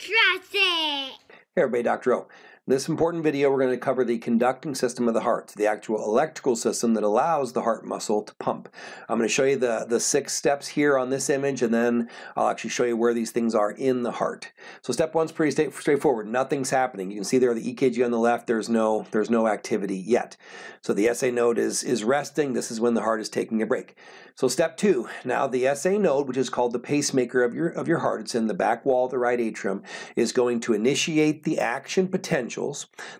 Jurassic. Hey everybody, Dr. O. In this important video, we're going to cover the conducting system of the heart, the actual electrical system that allows the heart muscle to pump. I'm going to show you the, the six steps here on this image, and then I'll actually show you where these things are in the heart. So step one's pretty straight, straightforward. Nothing's happening. You can see there the EKG on the left. There's no there's no activity yet. So the SA node is is resting. This is when the heart is taking a break. So step two. Now the SA node, which is called the pacemaker of your of your heart, it's in the back wall of the right atrium, is going to initiate the action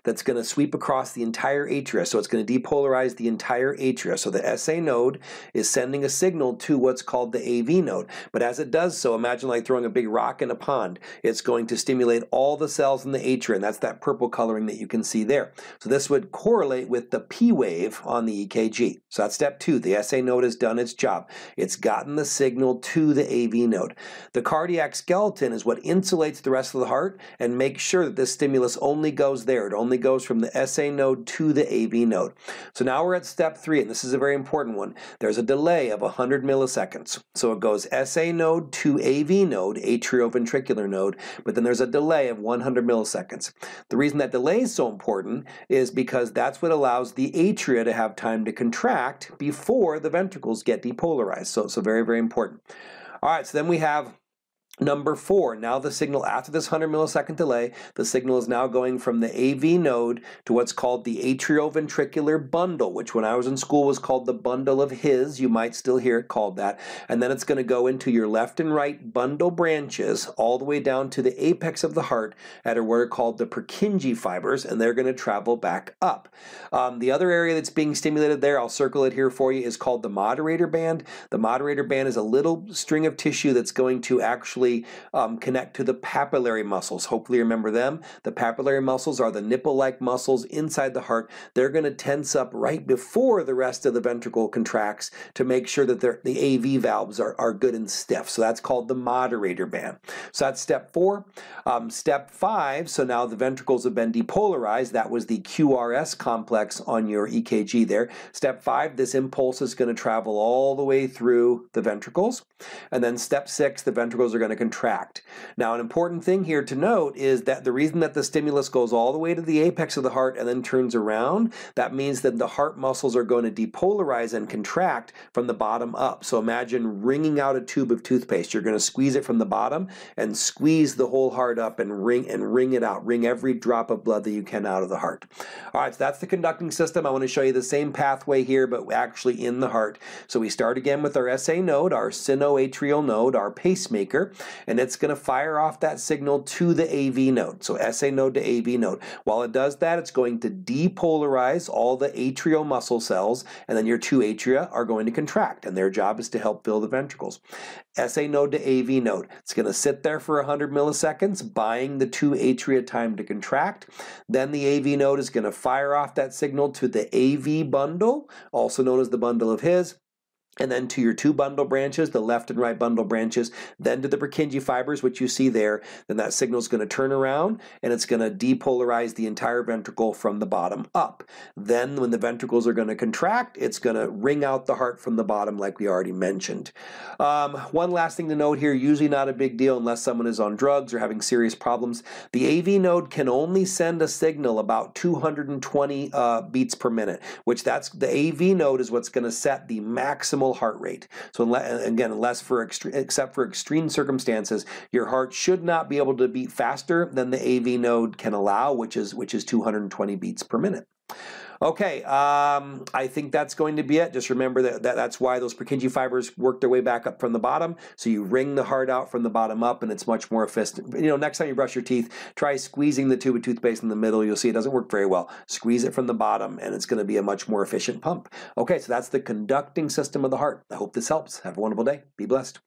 that's going to sweep across the entire atria. So it's going to depolarize the entire atria. So the SA node is sending a signal to what's called the AV node. But as it does so, imagine like throwing a big rock in a pond. It's going to stimulate all the cells in the atria, and that's that purple coloring that you can see there. So this would correlate with the P wave on the EKG. So that's step two. The SA node has done its job. It's gotten the signal to the AV node. The cardiac skeleton is what insulates the rest of the heart and makes sure that this stimulus only goes there. It only goes from the SA node to the AV node. So now we're at step three, and this is a very important one. There's a delay of 100 milliseconds. So it goes SA node to AV node, atrioventricular node, but then there's a delay of 100 milliseconds. The reason that delay is so important is because that's what allows the atria to have time to contract before the ventricles get depolarized. So, so very, very important. All right, so then we have Number four, now the signal after this 100 millisecond delay, the signal is now going from the AV node to what's called the atrioventricular bundle, which when I was in school was called the bundle of His. You might still hear it called that. And then it's going to go into your left and right bundle branches all the way down to the apex of the heart at what are called the Purkinje fibers, and they're going to travel back up. Um, the other area that's being stimulated there, I'll circle it here for you, is called the moderator band. The moderator band is a little string of tissue that's going to actually um, connect to the papillary muscles. Hopefully remember them. The papillary muscles are the nipple-like muscles inside the heart. They're going to tense up right before the rest of the ventricle contracts to make sure that the AV valves are, are good and stiff. So that's called the moderator band. So that's step four. Um, step five, so now the ventricles have been depolarized. That was the QRS complex on your EKG there. Step five, this impulse is going to travel all the way through the ventricles. And then step six, the ventricles are going to contract. Now, an important thing here to note is that the reason that the stimulus goes all the way to the apex of the heart and then turns around, that means that the heart muscles are going to depolarize and contract from the bottom up. So imagine wringing out a tube of toothpaste. You're going to squeeze it from the bottom and squeeze the whole heart up and wring and wring it out. Wring every drop of blood that you can out of the heart. All right, so that's the conducting system. I want to show you the same pathway here, but actually in the heart. So we start again with our SA node, our sinoatrial node, our pacemaker and it's going to fire off that signal to the AV node. So SA node to AV node. While it does that, it's going to depolarize all the atrial muscle cells, and then your two atria are going to contract, and their job is to help fill the ventricles. SA node to AV node. It's going to sit there for 100 milliseconds, buying the two atria time to contract. Then the AV node is going to fire off that signal to the AV bundle, also known as the bundle of His and then to your two bundle branches, the left and right bundle branches, then to the Purkinje fibers, which you see there, then that signal is going to turn around and it's going to depolarize the entire ventricle from the bottom up. Then when the ventricles are going to contract, it's going to wring out the heart from the bottom like we already mentioned. Um, one last thing to note here, usually not a big deal unless someone is on drugs or having serious problems. The AV node can only send a signal about 220 uh, beats per minute, which that's the AV node is what's going to set the maximal heart rate. So again, unless for except for extreme circumstances, your heart should not be able to beat faster than the AV node can allow, which is which is 220 beats per minute. Okay, um, I think that's going to be it. Just remember that, that that's why those Purkinje fibers work their way back up from the bottom. So you wring the heart out from the bottom up, and it's much more efficient. You know, next time you brush your teeth, try squeezing the tube of toothpaste in the middle. You'll see it doesn't work very well. Squeeze it from the bottom, and it's going to be a much more efficient pump. Okay, so that's the conducting system of the heart. I hope this helps. Have a wonderful day. Be blessed.